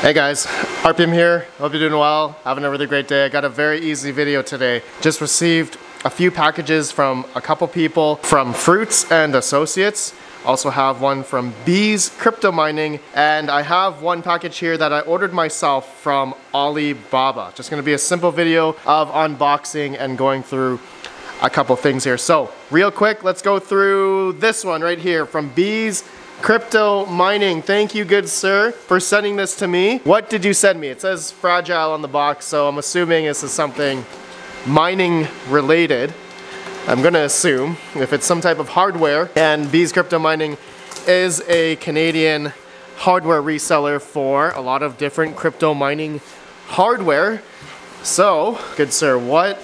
Hey guys, RPM here. Hope you're doing well. Having a really great day. I got a very easy video today. Just received a few packages from a couple people from Fruits and Associates. Also have one from Bees Crypto Mining and I have one package here that I ordered myself from Alibaba. Just gonna be a simple video of unboxing and going through a couple things here. So real quick, let's go through this one right here from Bees Crypto Mining. Thank you, good sir, for sending this to me. What did you send me? It says fragile on the box, so I'm assuming this is something mining related. I'm gonna assume if it's some type of hardware and Bees Crypto Mining is a Canadian hardware reseller for a lot of different crypto mining hardware. So, good sir, what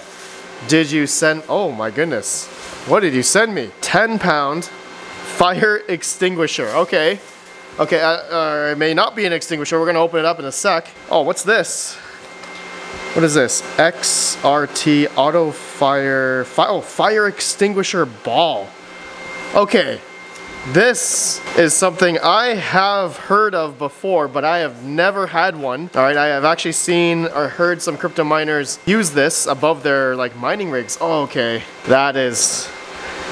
did you send? Oh my goodness. What did you send me? 10 pound Fire extinguisher, okay. Okay, uh, uh, it may not be an extinguisher. We're gonna open it up in a sec. Oh, what's this? What is this? XRT auto fire, fi oh, fire extinguisher ball. Okay, this is something I have heard of before, but I have never had one. All right, I have actually seen or heard some crypto miners use this above their like mining rigs. Oh, okay, that is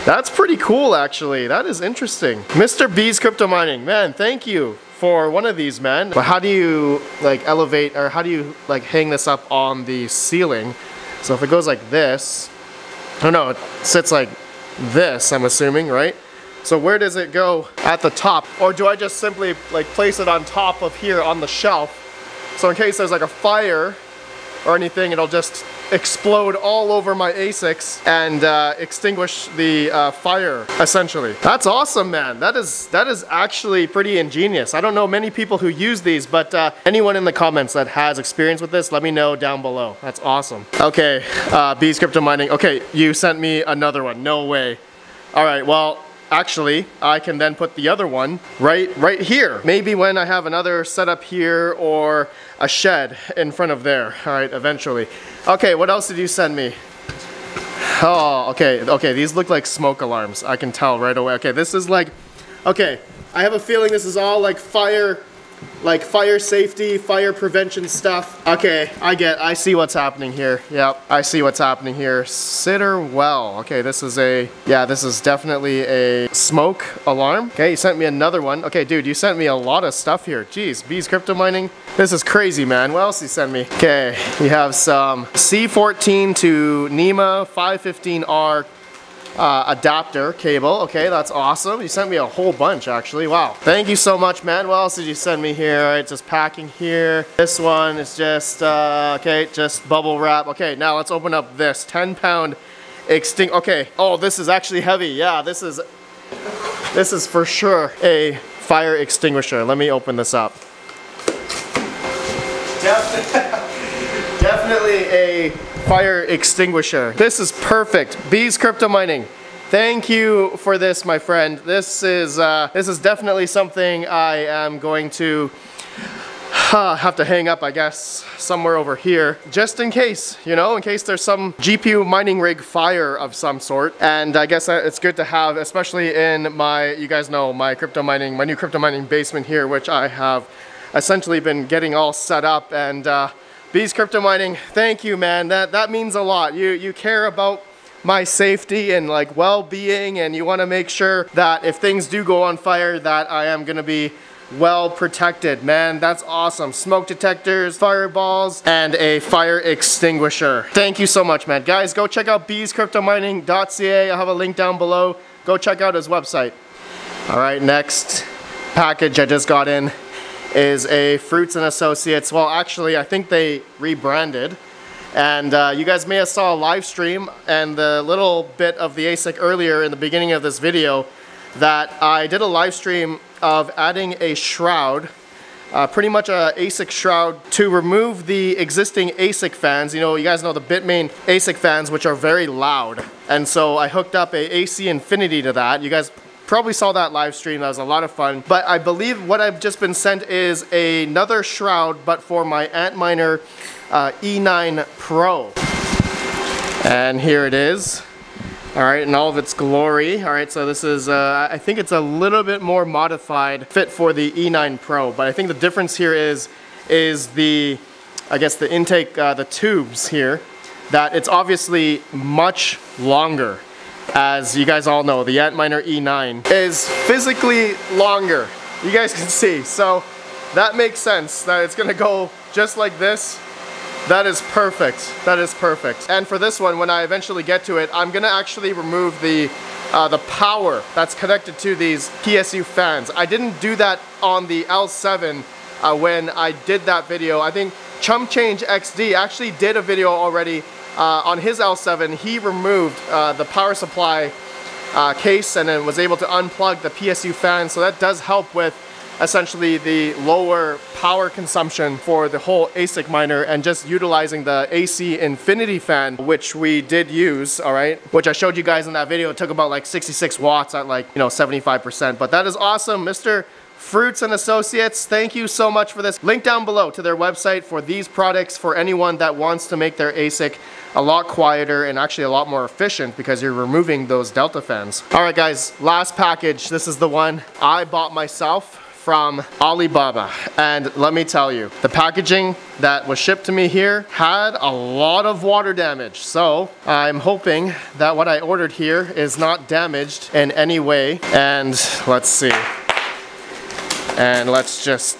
that's pretty cool, actually. That is interesting. Mr. B's Crypto Mining, man, thank you for one of these, man. But how do you like elevate or how do you like hang this up on the ceiling? So if it goes like this, I don't know, it sits like this, I'm assuming, right? So where does it go at the top? Or do I just simply like place it on top of here on the shelf? So in case there's like a fire or anything, it'll just explode all over my ASICs and uh, extinguish the uh, fire, essentially. That's awesome, man. That is, that is actually pretty ingenious. I don't know many people who use these, but uh, anyone in the comments that has experience with this, let me know down below. That's awesome. Okay, uh, Crypto Mining. Okay, you sent me another one. No way. All right, well, actually, I can then put the other one right, right here. Maybe when I have another setup here or a shed in front of there, all right, eventually. Okay, what else did you send me? Oh, okay, okay, these look like smoke alarms. I can tell right away. Okay, this is like, okay, I have a feeling this is all like fire like fire safety, fire prevention stuff. Okay, I get, I see what's happening here. Yep, I see what's happening here. Sitter well. Okay, this is a, yeah, this is definitely a smoke alarm. Okay, you sent me another one. Okay, dude, you sent me a lot of stuff here. Jeez, Bees Crypto Mining. This is crazy, man. What else you send me? Okay, you have some C14 to NEMA 515R uh, adapter cable. Okay, that's awesome. You sent me a whole bunch actually. Wow. Thank you so much, man. What else did you send me here? All right, just packing here. This one is just, uh, okay, just bubble wrap. Okay, now let's open up this 10 pound extinct. Okay. Oh, this is actually heavy. Yeah, this is, this is for sure a fire extinguisher. Let me open this up. Definitely a fire extinguisher. This is perfect. Bees Crypto Mining. Thank you for this, my friend. This is, uh, this is definitely something I am going to uh, have to hang up, I guess, somewhere over here, just in case, you know, in case there's some GPU mining rig fire of some sort. And I guess it's good to have, especially in my, you guys know, my crypto mining, my new crypto mining basement here, which I have essentially been getting all set up and uh, Bees Crypto Mining, thank you, man. That that means a lot. You you care about my safety and like well-being and you want to make sure that if things do go on fire that I am going to be well protected. Man, that's awesome. Smoke detectors, fireballs, and a fire extinguisher. Thank you so much, man. Guys, go check out beescryptomining.ca. I'll have a link down below. Go check out his website. All right, next package I just got in is a Fruits and Associates. Well, actually, I think they rebranded. And uh, you guys may have saw a live stream and the little bit of the ASIC earlier in the beginning of this video that I did a live stream of adding a shroud, uh, pretty much a ASIC shroud to remove the existing ASIC fans. You know, you guys know the Bitmain ASIC fans, which are very loud. And so I hooked up a AC Infinity to that. You guys probably saw that live stream. That was a lot of fun. But I believe what I've just been sent is another shroud, but for my Antminer uh, E9 Pro. And here it is all right, in all of its glory. All right, so this is, uh, I think it's a little bit more modified fit for the E9 Pro, but I think the difference here is, is the, I guess the intake, uh, the tubes here, that it's obviously much longer. As you guys all know, the Antminer E9 is physically longer. You guys can see, so that makes sense that it's gonna go just like this that is perfect. That is perfect. And for this one, when I eventually get to it, I'm gonna actually remove the uh, the power that's connected to these PSU fans. I didn't do that on the L7 uh, when I did that video. I think Chump Change XD actually did a video already on his L7. He removed uh, the power supply uh, case and then was able to unplug the PSU fan. So that does help with essentially the lower power consumption for the whole ASIC miner and just utilizing the AC Infinity fan, which we did use, all right, which I showed you guys in that video. It took about like 66 watts at like, you know, 75%, but that is awesome. Mr. Fruits and Associates, thank you so much for this. Link down below to their website for these products for anyone that wants to make their ASIC a lot quieter and actually a lot more efficient because you're removing those Delta fans. All right guys, last package. This is the one I bought myself from Alibaba. And let me tell you, the packaging that was shipped to me here had a lot of water damage. So I'm hoping that what I ordered here is not damaged in any way. And let's see. And let's just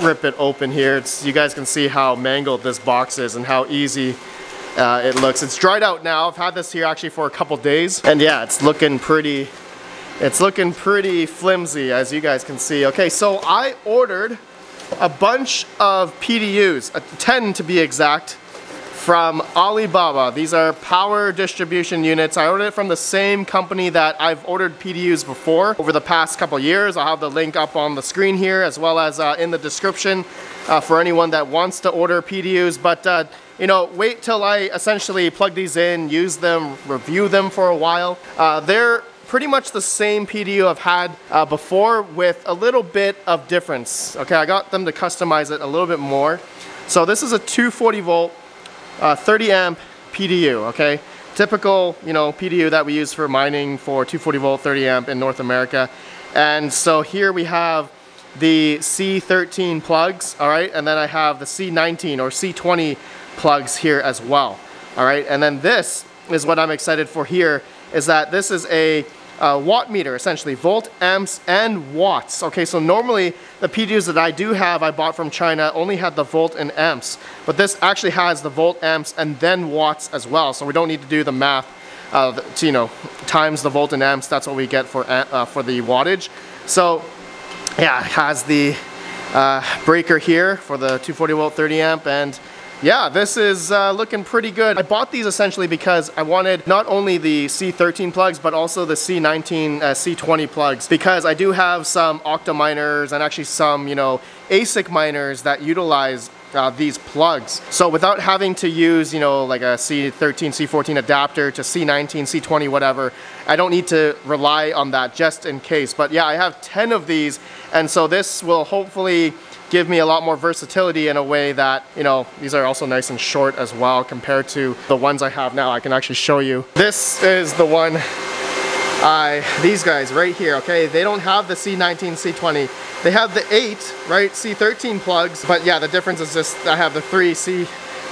rip it open here. It's, you guys can see how mangled this box is and how easy uh, it looks. It's dried out now. I've had this here actually for a couple days. And yeah, it's looking pretty it's looking pretty flimsy as you guys can see. Okay, so I ordered a bunch of PDUs, uh, 10 to be exact, from Alibaba. These are power distribution units. I ordered it from the same company that I've ordered PDUs before over the past couple years. I'll have the link up on the screen here as well as uh, in the description uh, for anyone that wants to order PDUs. But uh, you know, wait till I essentially plug these in, use them, review them for a while. Uh, they're pretty much the same PDU I've had uh, before with a little bit of difference. Okay, I got them to customize it a little bit more. So this is a 240 volt, uh, 30 amp PDU, okay? Typical, you know, PDU that we use for mining for 240 volt, 30 amp in North America. And so here we have the C13 plugs, all right? And then I have the C19 or C20 plugs here as well, all right? And then this is what I'm excited for here is that this is a uh, watt meter, essentially, volt, amps, and watts. Okay, so normally the PDUs that I do have, I bought from China, only had the volt and amps, but this actually has the volt, amps, and then watts as well, so we don't need to do the math uh, to, you know, times the volt and amps, that's what we get for, uh, for the wattage. So, yeah, it has the uh, breaker here for the 240 volt 30 amp, and yeah, this is uh, looking pretty good. I bought these essentially because I wanted not only the C13 plugs, but also the C19, uh, C20 plugs, because I do have some Octominers and actually some, you know, ASIC miners that utilize uh, these plugs. So without having to use, you know, like a C13, C14 adapter to C19, C20, whatever, I don't need to rely on that just in case. But yeah, I have 10 of these, and so this will hopefully give me a lot more versatility in a way that, you know, these are also nice and short as well compared to the ones I have now. I can actually show you. This is the one, These guys right here, okay? They don't have the C19, C20. They have the eight, right, C13 plugs, but yeah, the difference is just I have the three C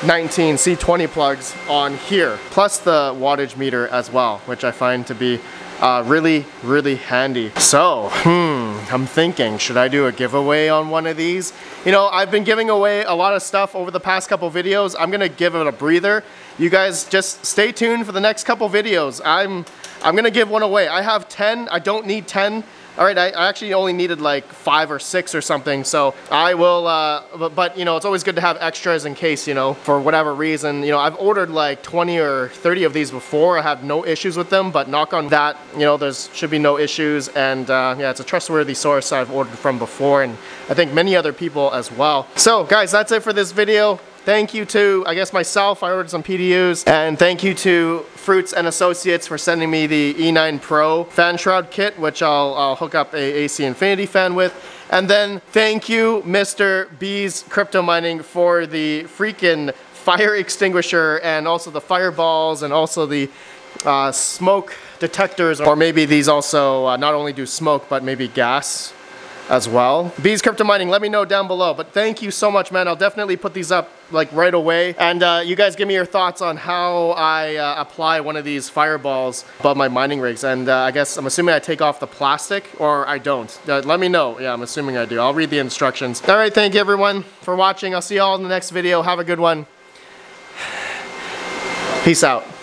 19 C20 plugs on here, plus the wattage meter as well, which I find to be uh, really, really handy. So, hmm, I'm thinking, should I do a giveaway on one of these? You know, I've been giving away a lot of stuff over the past couple videos. I'm gonna give it a breather. You guys just stay tuned for the next couple videos. I'm, I'm gonna give one away. I have 10, I don't need 10. All right, I, actually only needed like five or six or something, so I will, uh, but, but, you know, it's always good to have extras in case, you know, for whatever reason. You know, I've ordered like 20 or 30 of these before. I have no issues with them, but knock on that, you know, there should be no issues. And uh, yeah, it's a trustworthy source I've ordered from before, and I think many other people as well. So guys, that's it for this video. Thank you to, I guess myself, I ordered some PDUs, and thank you to Fruits and Associates for sending me the E9 Pro fan shroud kit, which I'll, I'll hook up a AC Infinity fan with. And then thank you, Mr. Bees Crypto Mining, for the freaking fire extinguisher and also the fireballs and also the uh, smoke detectors, or maybe these also uh, not only do smoke, but maybe gas as well. Bees Crypto Mining, let me know down below. But thank you so much, man. I'll definitely put these up like right away. And uh, you guys give me your thoughts on how I uh, apply one of these fireballs above my mining rigs. And uh, I guess I'm assuming I take off the plastic or I don't. Uh, let me know. Yeah, I'm assuming I do. I'll read the instructions. All right, thank you everyone for watching. I'll see you all in the next video. Have a good one. Peace out.